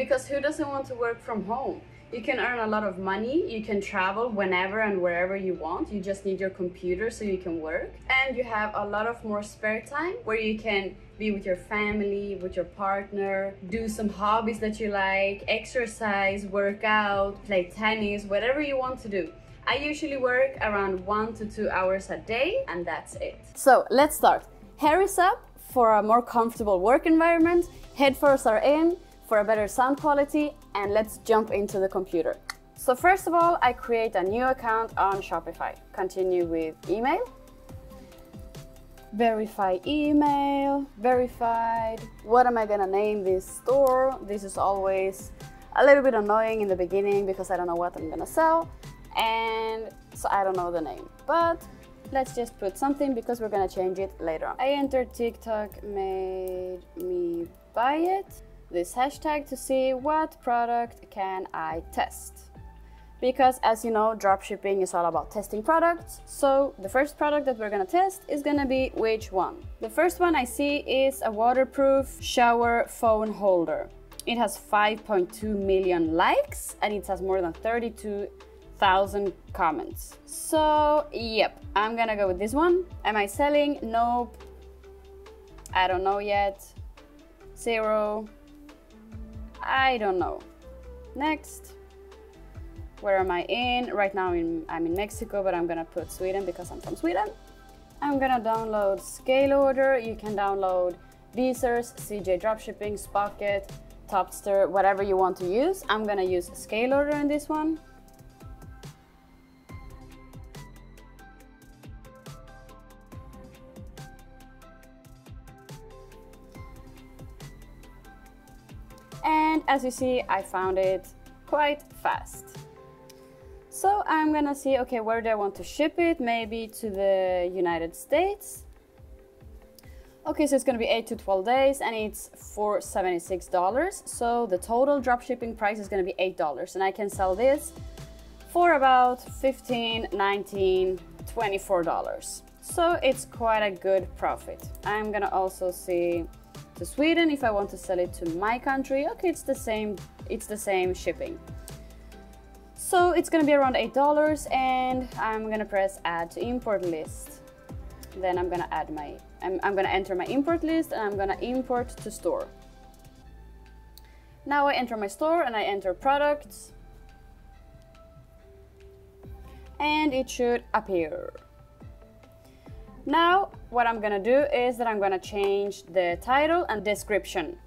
Because who doesn't want to work from home? You can earn a lot of money, you can travel whenever and wherever you want. You just need your computer so you can work. And you have a lot of more spare time where you can be with your family, with your partner, do some hobbies that you like, exercise, work out, play tennis, whatever you want to do. I usually work around one to two hours a day, and that's it. So let's start. Hair is up for a more comfortable work environment, headphones are in, for a better sound quality and let's jump into the computer. So first of all, I create a new account on Shopify. Continue with email. Verify email, verified. What am I gonna name this store? This is always a little bit annoying in the beginning because I don't know what I'm gonna sell and so I don't know the name. But let's just put something because we're gonna change it later on. I entered TikTok made me buy it this hashtag to see what product can I test. Because as you know, dropshipping is all about testing products. So the first product that we're gonna test is gonna be which one? The first one I see is a waterproof shower phone holder. It has 5.2 million likes and it has more than 32,000 comments. So yep, I'm gonna go with this one. Am I selling? Nope. I don't know yet. Zero. I don't know. Next. Where am I in? Right now I'm in, I'm in Mexico, but I'm gonna put Sweden because I'm from Sweden. I'm gonna download Scale Order. You can download Beezers, CJ Dropshipping, Spocket, Topster, whatever you want to use. I'm gonna use Scale Order in this one. And as you see I found it quite fast. So I'm gonna see, okay, where do I want to ship it? Maybe to the United States. Okay, so it's gonna be 8 to 12 days and it's for $76. So the total drop shipping price is gonna be $8 and I can sell this for about 15, 19, 24 dollars. So it's quite a good profit. I'm gonna also see to Sweden. If I want to sell it to my country, okay, it's the same, it's the same shipping. So it's gonna be around $8 and I'm gonna press add to import list. Then I'm gonna add my, I'm, I'm gonna enter my import list and I'm gonna import to store. Now I enter my store and I enter products and it should appear. Now, what I'm gonna do is that I'm gonna change the title and description.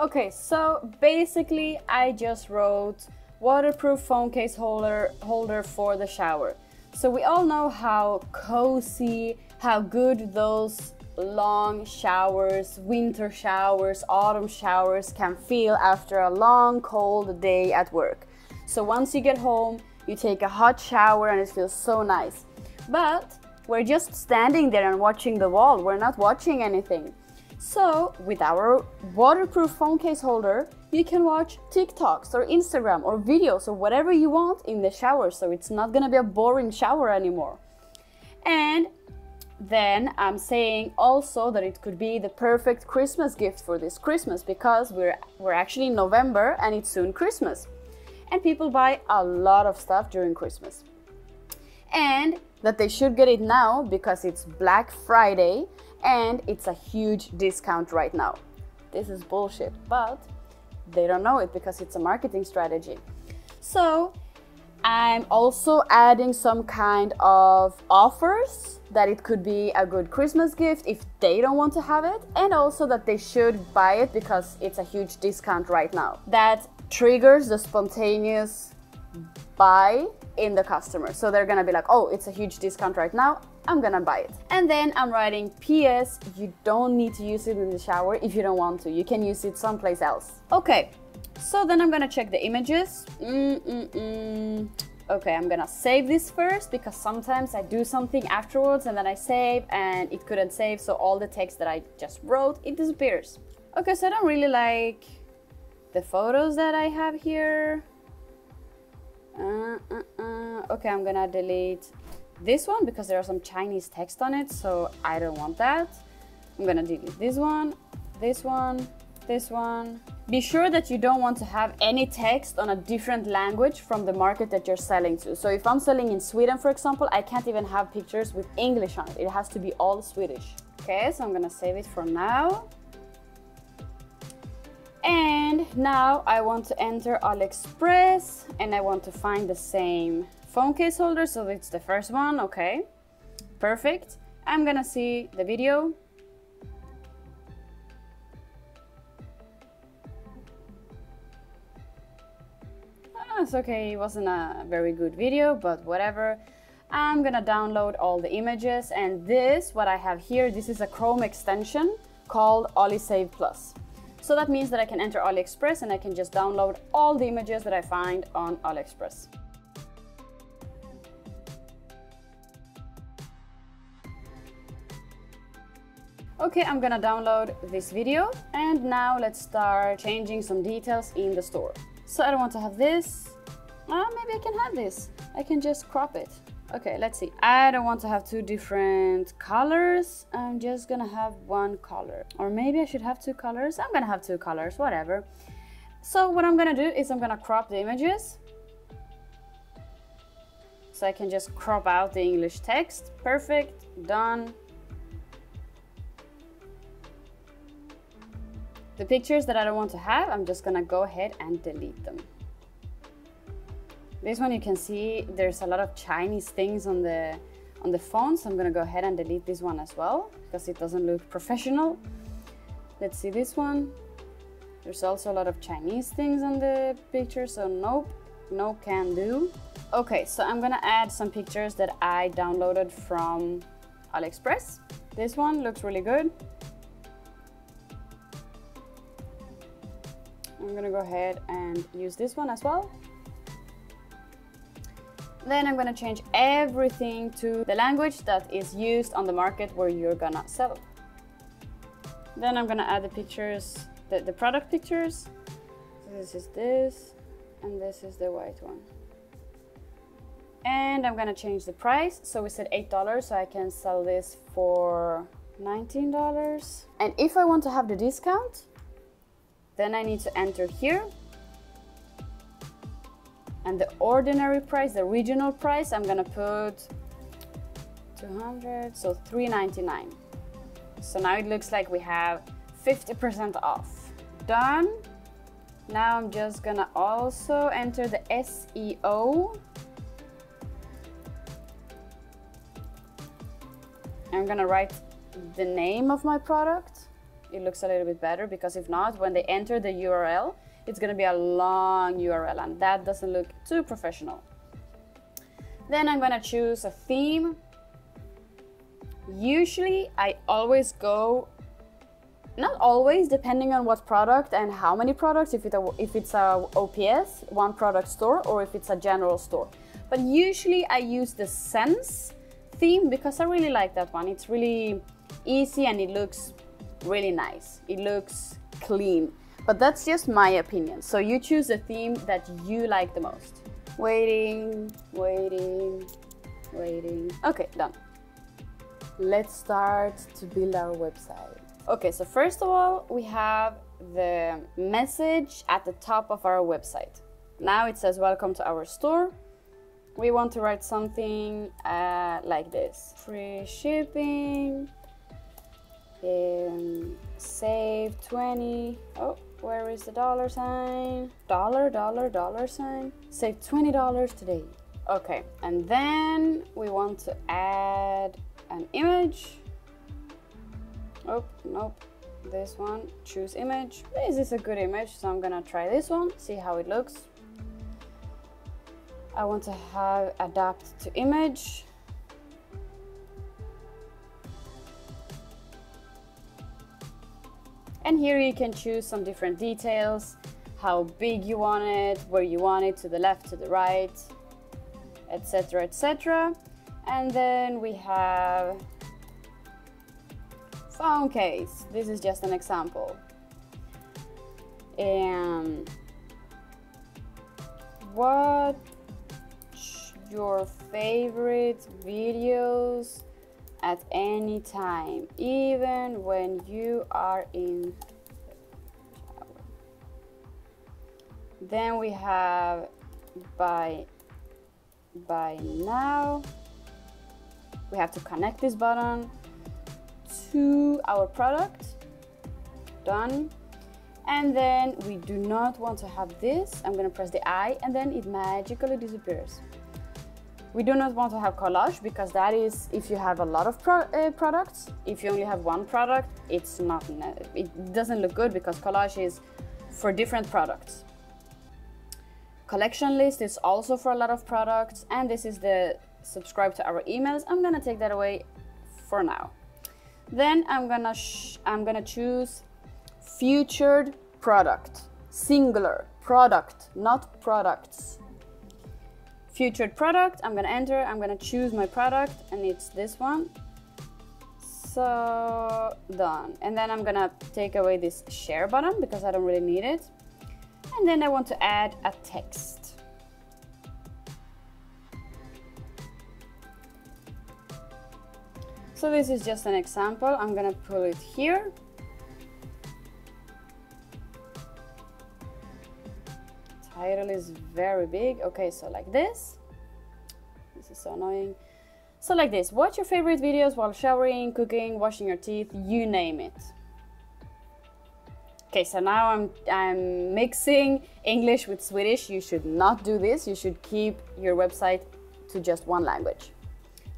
Okay, so basically I just wrote waterproof phone case holder, holder for the shower. So we all know how cozy, how good those long showers, winter showers, autumn showers can feel after a long cold day at work. So once you get home, you take a hot shower and it feels so nice. But we're just standing there and watching the wall. We're not watching anything. So, with our waterproof phone case holder, you can watch TikToks or Instagram or videos or whatever you want in the shower. So, it's not gonna be a boring shower anymore. And then I'm saying also that it could be the perfect Christmas gift for this Christmas because we're, we're actually in November and it's soon Christmas. And people buy a lot of stuff during Christmas. And that they should get it now because it's Black Friday and it's a huge discount right now. This is bullshit, but they don't know it because it's a marketing strategy. So I'm also adding some kind of offers that it could be a good Christmas gift if they don't want to have it, and also that they should buy it because it's a huge discount right now. That triggers the spontaneous buy in the customer. So they're gonna be like, oh, it's a huge discount right now, I'm gonna buy it. And then I'm writing, PS, you don't need to use it in the shower if you don't want to. You can use it someplace else. Okay, so then I'm gonna check the images. Mm -mm -mm. Okay, I'm gonna save this first because sometimes I do something afterwards and then I save and it couldn't save, so all the text that I just wrote, it disappears. Okay, so I don't really like the photos that I have here. Uh, uh. Okay, I'm gonna delete this one because there are some Chinese text on it, so I don't want that. I'm gonna delete this one, this one, this one. Be sure that you don't want to have any text on a different language from the market that you're selling to. So if I'm selling in Sweden, for example, I can't even have pictures with English on it. It has to be all Swedish. Okay, so I'm gonna save it for now. And now I want to enter AliExpress and I want to find the same phone case holder. So it's the first one, okay. Perfect. I'm gonna see the video ah, it's okay, it wasn't a very good video, but whatever. I'm gonna download all the images and this, what I have here, this is a Chrome extension called AliSave Plus. So that means that I can enter AliExpress and I can just download all the images that I find on AliExpress. Okay, I'm gonna download this video and now let's start changing some details in the store. So I don't want to have this, Oh, maybe I can have this. I can just crop it. Okay, let's see. I don't want to have two different colors. I'm just gonna have one color. Or maybe I should have two colors. I'm gonna have two colors, whatever. So what I'm gonna do is I'm gonna crop the images. So I can just crop out the English text. Perfect, done. The pictures that I don't want to have, I'm just gonna go ahead and delete them. This one you can see there's a lot of Chinese things on the on the phone, so I'm gonna go ahead and delete this one as well because it doesn't look professional. Let's see this one. There's also a lot of Chinese things on the picture, so nope, no can do. Okay, so I'm gonna add some pictures that I downloaded from AliExpress. This one looks really good. I'm gonna go ahead and use this one as well. Then I'm gonna change everything to the language that is used on the market where you're gonna sell. Then I'm gonna add the pictures, the, the product pictures. This is this, and this is the white one. And I'm gonna change the price. So we said $8, so I can sell this for $19. And if I want to have the discount, then I need to enter here. And the ordinary price the regional price I'm gonna put 200 so 399 so now it looks like we have 50% off. Done. Now I'm just gonna also enter the SEO I'm gonna write the name of my product it looks a little bit better because if not when they enter the URL it's gonna be a long URL and that doesn't look too professional. Then I'm gonna choose a theme. Usually I always go, not always, depending on what product and how many products, if, it, if it's a OPS, one product store, or if it's a general store. But usually I use the Sense theme because I really like that one. It's really easy and it looks really nice. It looks clean. But that's just my opinion. So you choose a theme that you like the most. Waiting, waiting, waiting. Okay, done. Let's start to build our website. Okay, so first of all, we have the message at the top of our website. Now it says welcome to our store. We want to write something uh, like this. Free shipping, um, save 20, oh, where is the dollar sign? Dollar, dollar, dollar sign. Save $20 today. Okay, and then we want to add an image. Oh, nope. This one, choose image. This is a good image, so I'm gonna try this one, see how it looks. I want to have adapt to image. And here you can choose some different details, how big you want it, where you want it, to the left, to the right, etc, etc. And then we have phone case. This is just an example. And what your favorite videos at any time, even when you are in Then we have by buy now. We have to connect this button to our product. Done. And then we do not want to have this. I'm gonna press the I and then it magically disappears. We do not want to have collage because that is if you have a lot of pro uh, products. If you only have one product, it's not, it doesn't look good because collage is for different products. Collection list is also for a lot of products and this is the subscribe to our emails. I'm gonna take that away for now. Then I'm gonna I'm gonna choose featured product, singular product, not products featured product. I'm gonna enter, I'm gonna choose my product and it's this one. So done. And then I'm gonna take away this share button because I don't really need it. And then I want to add a text. So this is just an example. I'm gonna pull it here title is very big. Okay, so like this. This is so annoying. So like this, watch your favorite videos while showering, cooking, washing your teeth, you name it. Okay, so now I'm, I'm mixing English with Swedish. You should not do this. You should keep your website to just one language.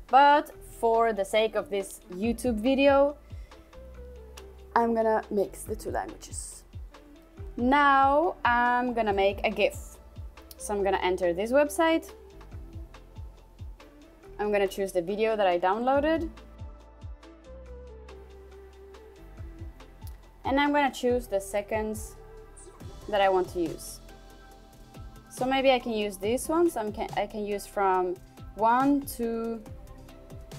But for the sake of this YouTube video, I'm gonna mix the two languages. Now I'm gonna make a GIF. So I'm gonna enter this website. I'm gonna choose the video that I downloaded. And I'm gonna choose the seconds that I want to use. So maybe I can use these ones. I'm can, I can use from one to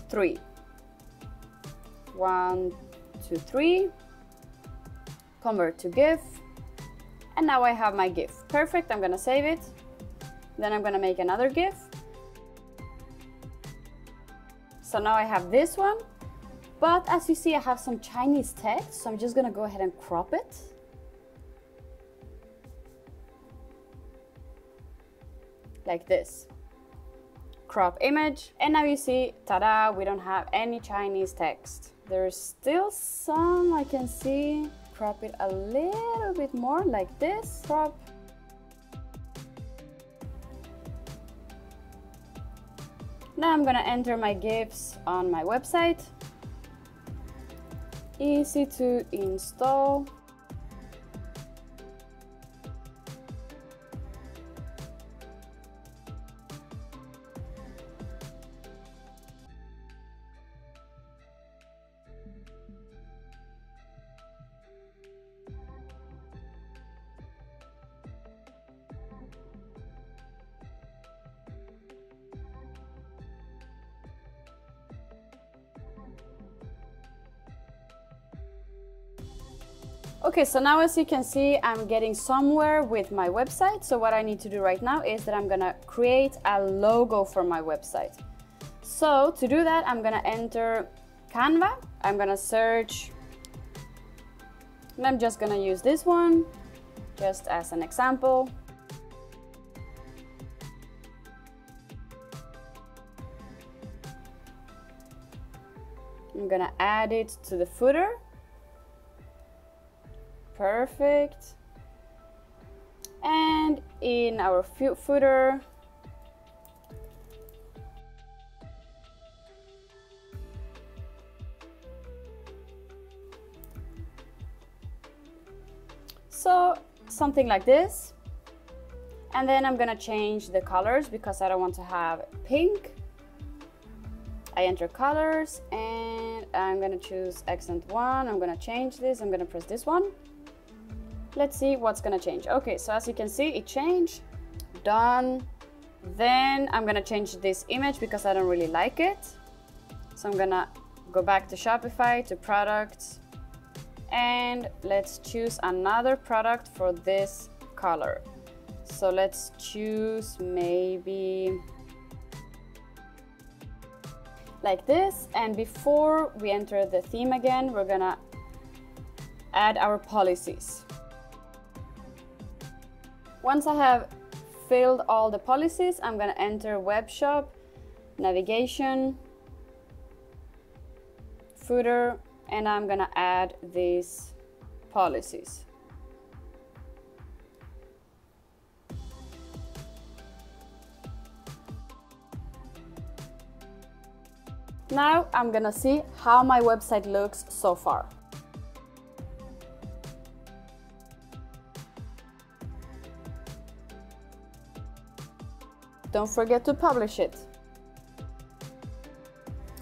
three. One, two, three. Convert to GIF. And now I have my GIF. Perfect, I'm gonna save it. Then I'm gonna make another GIF. So now I have this one. But as you see, I have some Chinese text, so I'm just gonna go ahead and crop it. Like this. Crop image. And now you see, ta-da, we don't have any Chinese text. There's still some I can see crop it a little bit more like this crop. Now I'm gonna enter my GIFs on my website. Easy to install Okay, so now as you can see, I'm getting somewhere with my website. So what I need to do right now is that I'm gonna create a logo for my website. So to do that, I'm gonna enter Canva. I'm gonna search, and I'm just gonna use this one just as an example. I'm gonna add it to the footer perfect. And in our footer. So something like this. And then I'm gonna change the colors because I don't want to have pink. I enter colors and I'm gonna choose accent one. I'm gonna change this. I'm gonna press this one Let's see what's gonna change. Okay, so as you can see, it changed. Done. Then I'm gonna change this image because I don't really like it. So I'm gonna go back to Shopify, to products, and let's choose another product for this color. So let's choose maybe like this. And before we enter the theme again, we're gonna add our policies. Once I have filled all the policies, I'm gonna enter web shop, navigation, footer, and I'm gonna add these policies. Now I'm gonna see how my website looks so far. Don't forget to publish it.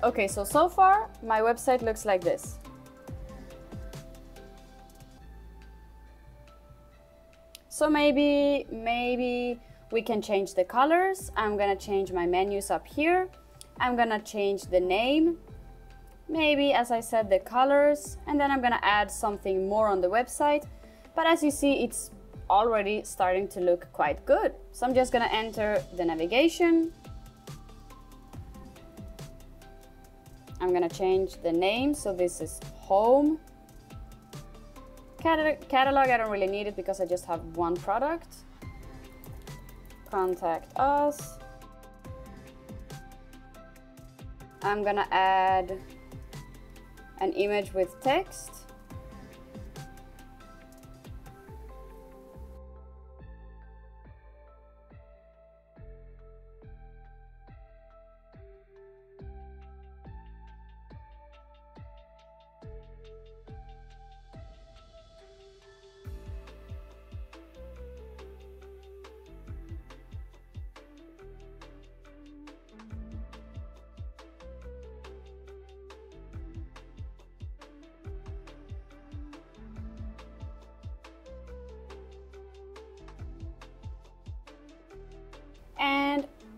Okay, so so far my website looks like this. So maybe, maybe we can change the colors. I'm gonna change my menus up here. I'm gonna change the name. Maybe, as I said, the colors. And then I'm gonna add something more on the website. But as you see, it's already starting to look quite good. So I'm just gonna enter the navigation. I'm gonna change the name, so this is home. Catalog, I don't really need it because I just have one product. Contact us. I'm gonna add an image with text.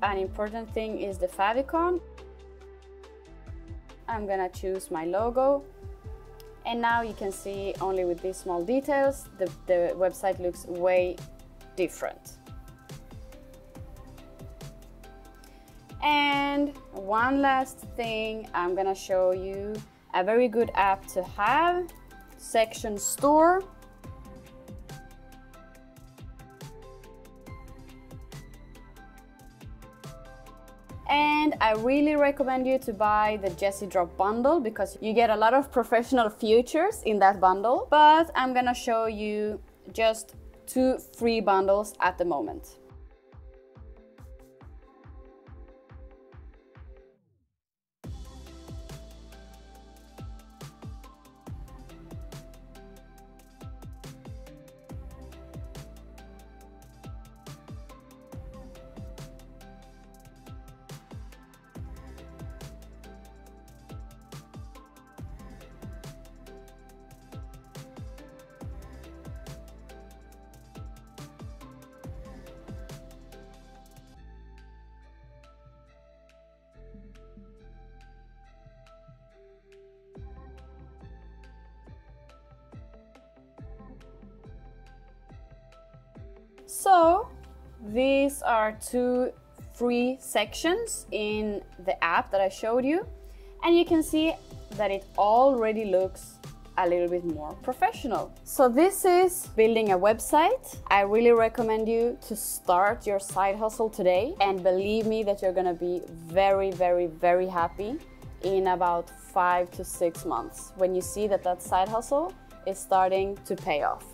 An important thing is the favicon. I'm gonna choose my logo. And now you can see only with these small details, the, the website looks way different. And one last thing, I'm gonna show you a very good app to have, Section Store. And I really recommend you to buy the Jessie Drop bundle because you get a lot of professional features in that bundle. But I'm gonna show you just two free bundles at the moment. So these are two free sections in the app that I showed you. And you can see that it already looks a little bit more professional. So this is building a website. I really recommend you to start your side hustle today and believe me that you're gonna be very, very, very happy in about five to six months when you see that that side hustle is starting to pay off.